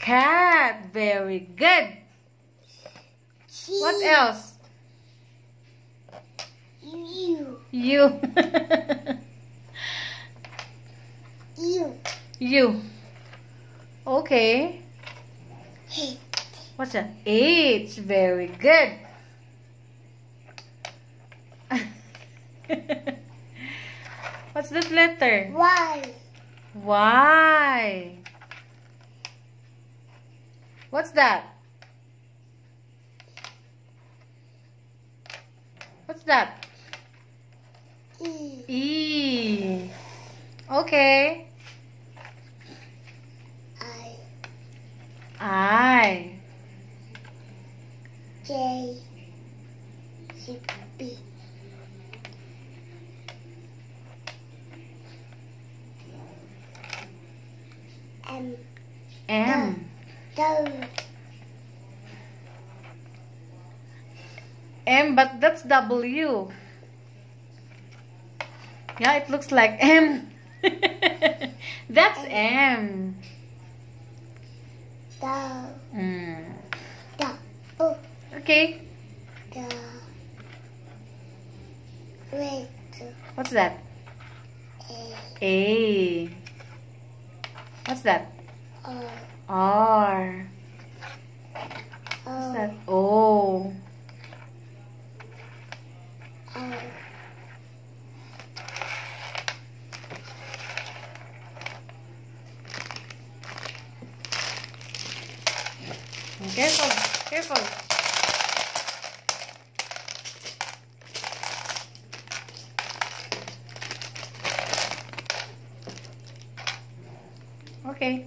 Cat. Very good. What else? U. You. U. you. Okay. H. What's that? H. Very good. What's that letter? Why? Y. What's that? What's that? E. E. Okay. I. I. J. B. M. M. M, but that's W. Yeah, it looks like M. that's M. W. Mm. Okay. Red. What's that? A. A. What's that? R. What's O. that? O. R. Careful. Careful. Okay.